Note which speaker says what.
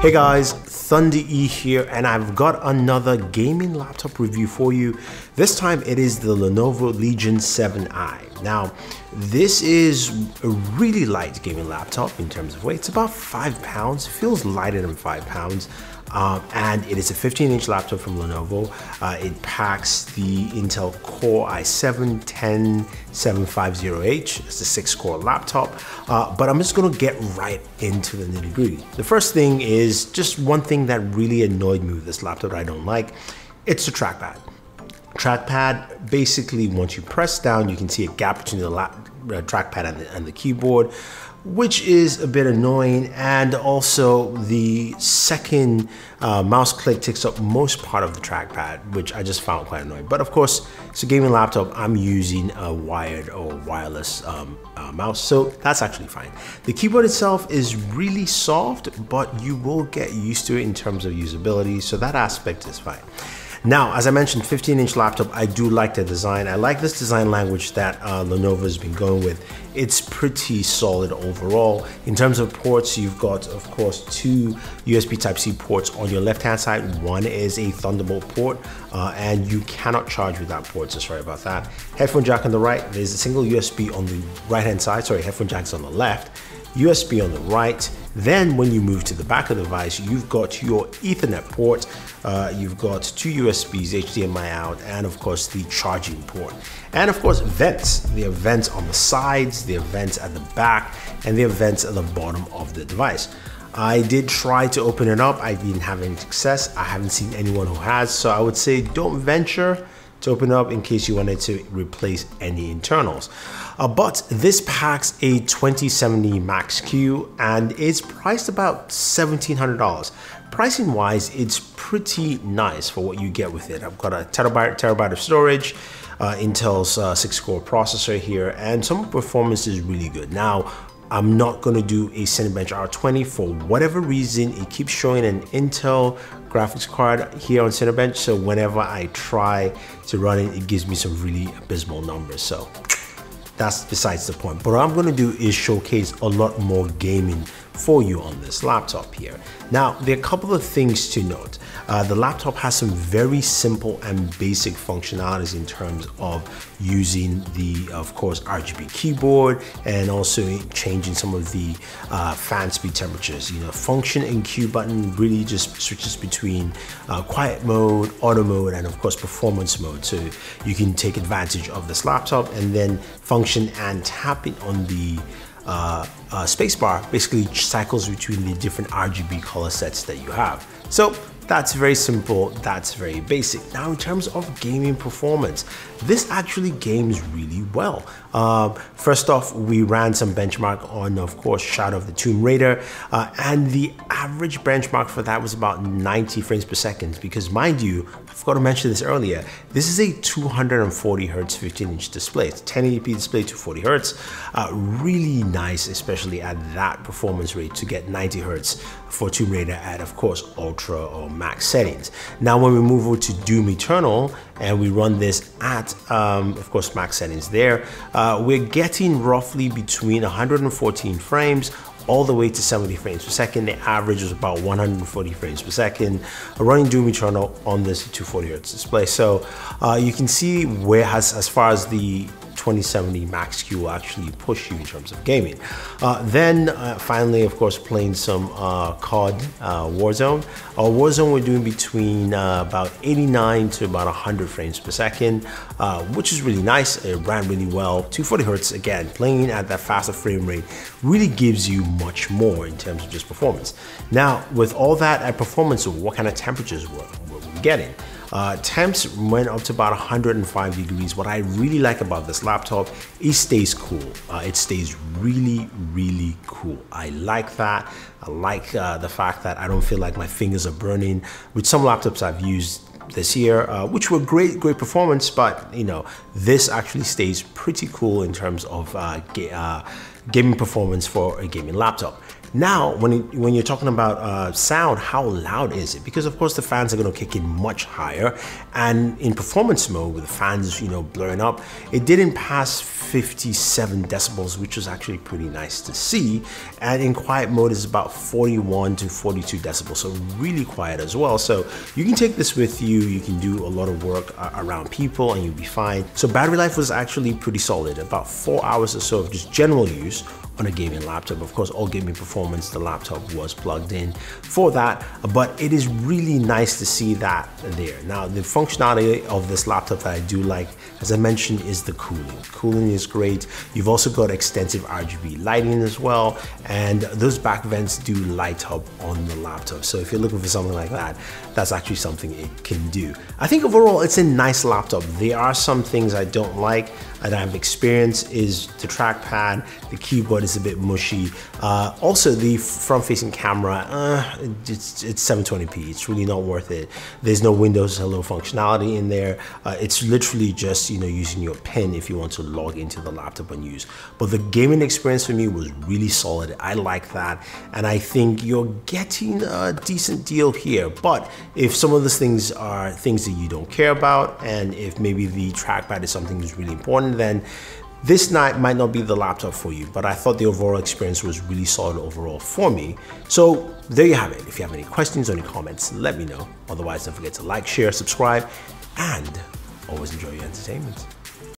Speaker 1: Hey guys, Thunder E here, and I've got another gaming laptop review for you. This time it is the Lenovo Legion 7i. Now, this is a really light gaming laptop in terms of weight. It's about five pounds, feels lighter than five pounds. Um, and it is a 15 inch laptop from Lenovo. Uh, it packs the Intel Core i7-10750H. It's a six core laptop, uh, but I'm just gonna get right into the nitty gritty. The first thing is just one thing that really annoyed me with this laptop that I don't like. It's the trackpad. Trackpad, basically once you press down, you can see a gap between the lap, uh, trackpad and the, and the keyboard which is a bit annoying and also the second uh, mouse click takes up most part of the trackpad which I just found quite annoying. But of course it's a gaming laptop. I'm using a wired or wireless um, uh, mouse so that's actually fine. The keyboard itself is really soft but you will get used to it in terms of usability so that aspect is fine now, as I mentioned, 15 inch laptop, I do like the design. I like this design language that uh, Lenovo has been going with. It's pretty solid overall. In terms of ports, you've got, of course, two USB Type-C ports on your left-hand side. One is a Thunderbolt port, uh, and you cannot charge with that port, so sorry about that. Headphone jack on the right. There's a single USB on the right-hand side. Sorry, headphone jack's on the left. USB on the right. Then when you move to the back of the device, you've got your ethernet port, uh, you've got two USBs, HDMI out, and of course the charging port. And of course vents. Are vents on the sides, are vents at the back, and are vents at the bottom of the device. I did try to open it up, I didn't have any success. I haven't seen anyone who has, so I would say don't venture to open up in case you wanted to replace any internals. Uh, but this packs a 2070 Max-Q and it's priced about $1,700. Pricing wise, it's pretty nice for what you get with it. I've got a terabyte, terabyte of storage, uh, Intel's uh, six core processor here, and some performance is really good. Now, I'm not gonna do a Cinebench R20 for whatever reason. It keeps showing an Intel graphics card here on Cinebench. So whenever I try to run it, it gives me some really abysmal numbers. So that's besides the point. But what I'm gonna do is showcase a lot more gaming for you on this laptop here. Now, there are a couple of things to note. Uh, the laptop has some very simple and basic functionalities in terms of using the, of course, RGB keyboard and also changing some of the uh, fan speed temperatures. You know, function and Q button really just switches between uh, quiet mode, auto mode, and of course performance mode. So you can take advantage of this laptop and then function and tapping on the uh, uh, spacebar basically cycles between the different RGB color sets that you have. So that's very simple, that's very basic. Now in terms of gaming performance, this actually games really well. Uh, first off, we ran some benchmark on, of course, Shadow of the Tomb Raider, uh, and the average benchmark for that was about 90 frames per second, because mind you, forgot to mention this earlier, this is a 240 hertz 15 inch display. It's 1080p display, 240 hertz. Uh, really nice, especially at that performance rate to get 90 hertz for Tomb Raider at, of course, ultra or max settings. Now, when we move over to Doom Eternal and we run this at, um, of course, max settings there, uh, we're getting roughly between 114 frames all the way to 70 frames per second. The average was about 140 frames per second. Running Doom Eternal on this 240 hertz display. So uh, you can see where has, as far as the 2070 Max-Q will actually push you in terms of gaming. Uh, then uh, finally, of course, playing some uh, COD uh, Warzone. Uh, Warzone we're doing between uh, about 89 to about 100 frames per second, which is really nice. It ran really well. 240 hertz again, playing at that faster frame rate really gives you much more in terms of just performance. Now, with all that at performance, what kind of temperatures were, were we getting? Uh, temps went up to about 105 degrees. What I really like about this laptop, it stays cool. Uh, it stays really, really cool. I like that. I like uh, the fact that I don't feel like my fingers are burning. With some laptops I've used this year, uh, which were great, great performance, but you know, this actually stays pretty cool in terms of uh, uh, gaming performance for a gaming laptop. Now, when, it, when you're talking about uh, sound, how loud is it? Because of course the fans are gonna kick in much higher and in performance mode with the fans, you know, blowing up, it didn't pass 57 decibels, which was actually pretty nice to see. And in quiet mode is about 41 to 42 decibels, so really quiet as well. So you can take this with you, you can do a lot of work uh, around people and you'll be fine. So battery life was actually pretty solid, about four hours or so of just general use on a gaming laptop. Of course, all gaming performance, the laptop was plugged in for that, but it is really nice to see that there. Now, the functionality of this laptop that I do like, as I mentioned, is the cooling. Cooling is great. You've also got extensive RGB lighting as well, and those back vents do light up on the laptop. So if you're looking for something like that, that's actually something it can do. I think overall, it's a nice laptop. There are some things I don't like that I've experienced is the trackpad, the keyboard is a bit mushy. Uh, also, the front-facing camera, uh, it's, it's 720p. It's really not worth it. There's no Windows Hello functionality in there. Uh, it's literally just you know using your pen if you want to log into the laptop and use. But the gaming experience for me was really solid. I like that, and I think you're getting a decent deal here. But if some of those things are things that you don't care about, and if maybe the trackpad is something that's really important, then this night might not be the laptop for you, but I thought the overall experience was really solid overall for me. So there you have it. If you have any questions or any comments, let me know. Otherwise, don't forget to like, share, subscribe, and always enjoy your entertainment.